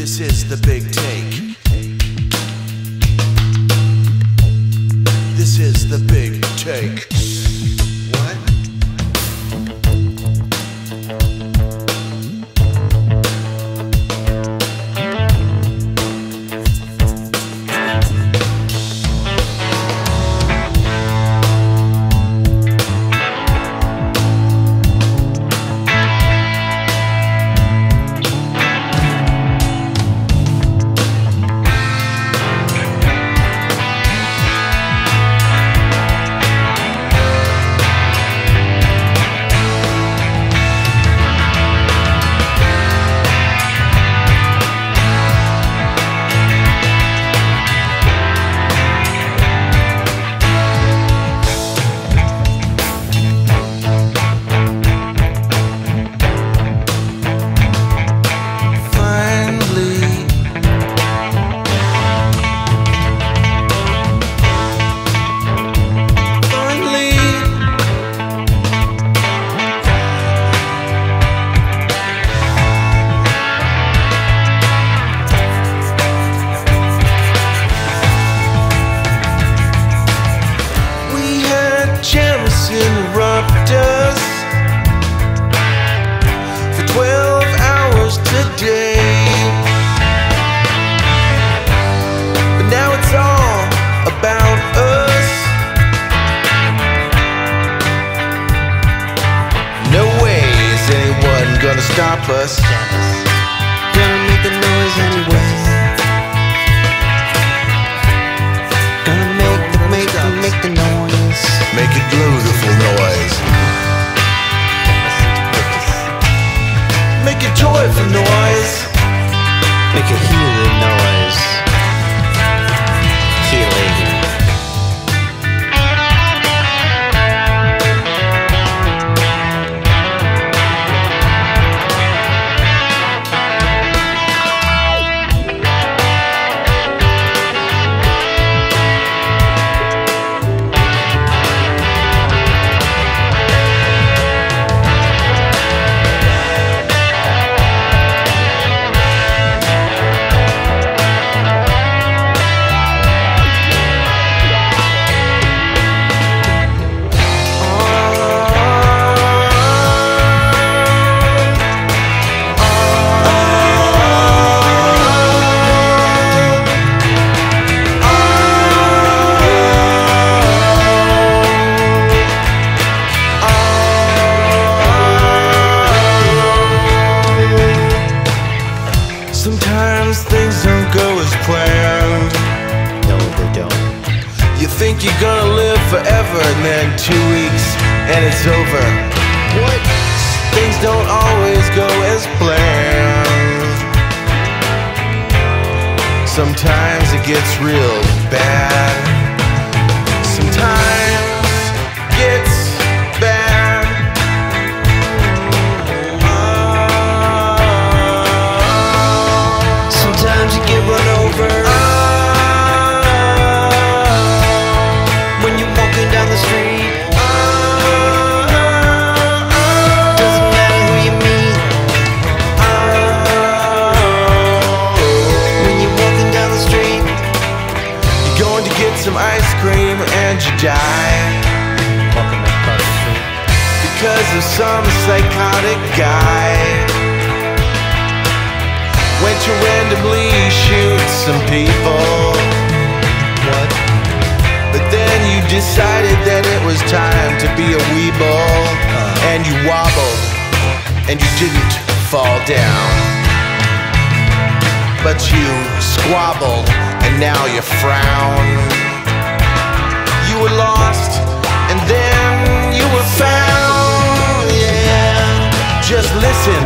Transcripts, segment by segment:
This is the big take. This is the big take. stop us. it's real bad. some people. What? But then you decided that it was time to be a weeble. Uh. And you wobbled. And you didn't fall down. But you squabbled. And now you frown. You were lost. And then you were found. Yeah. Just listen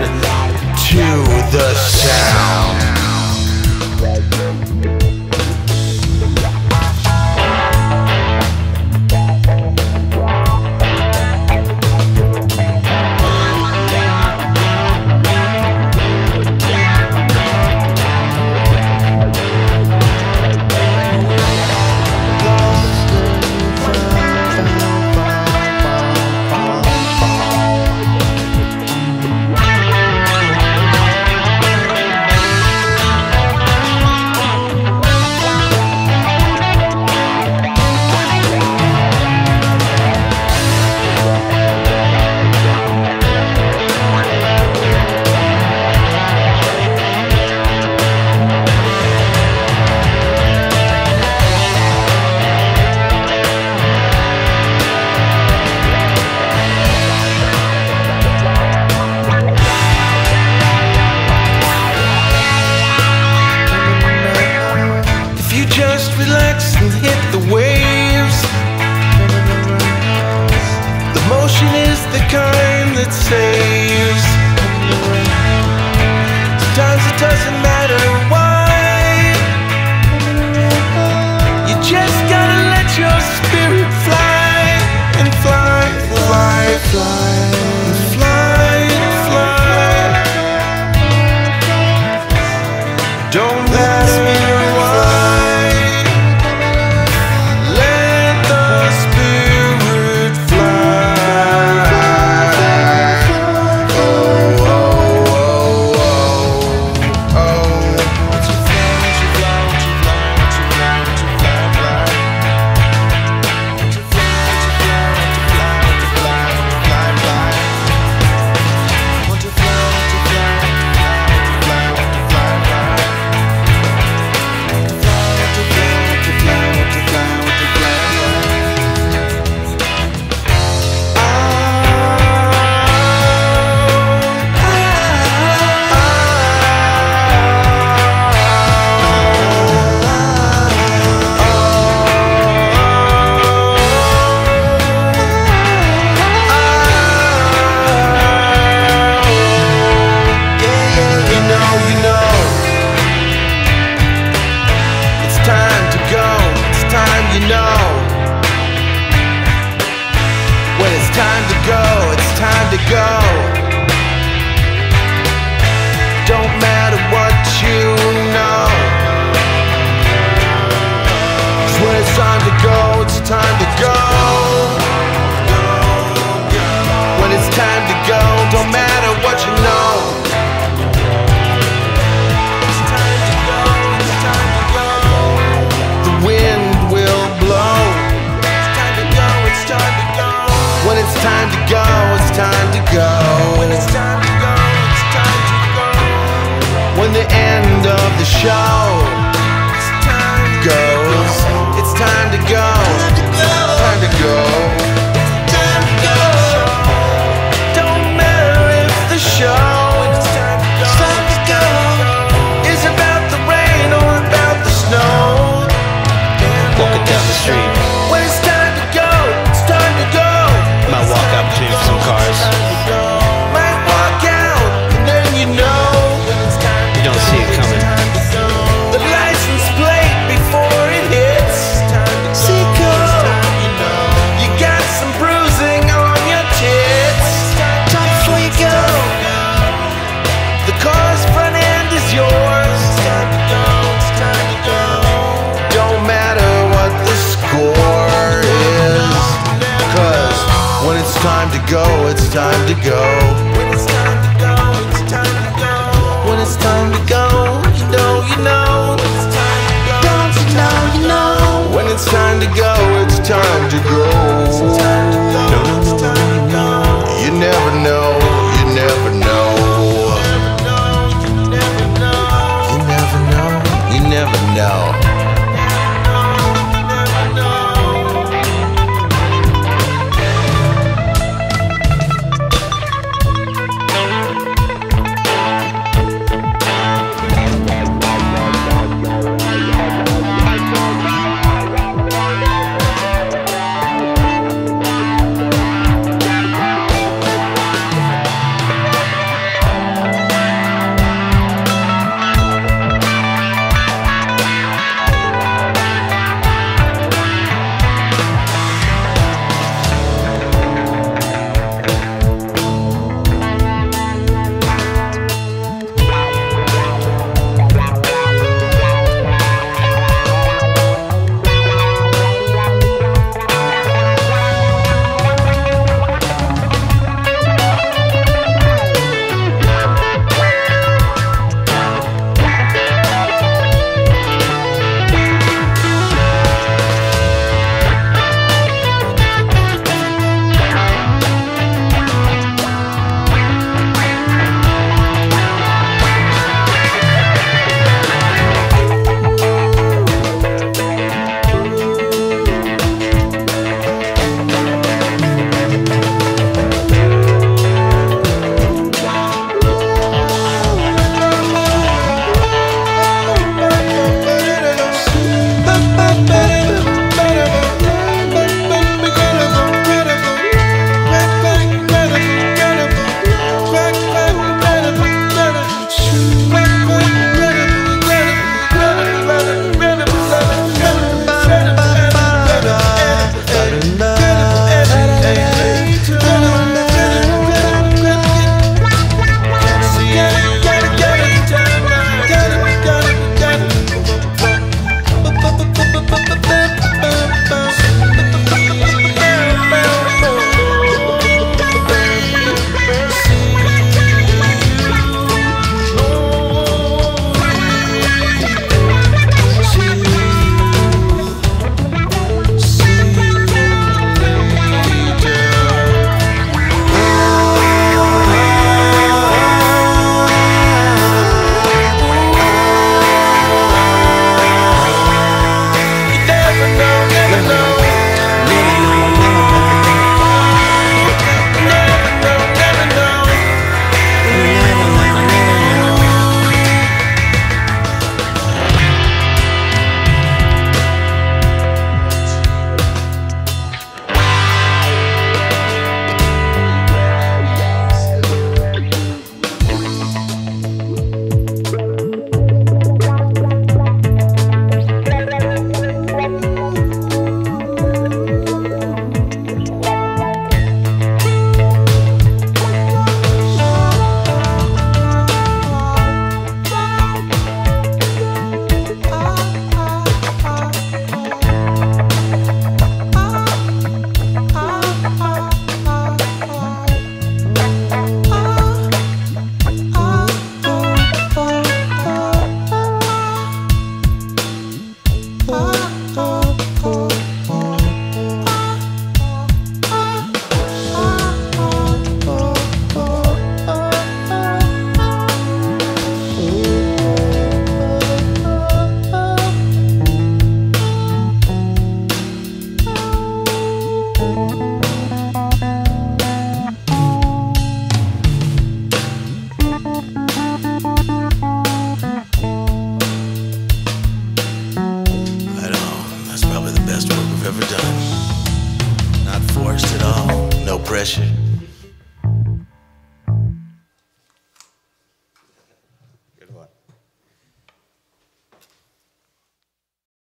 to the sound. try go.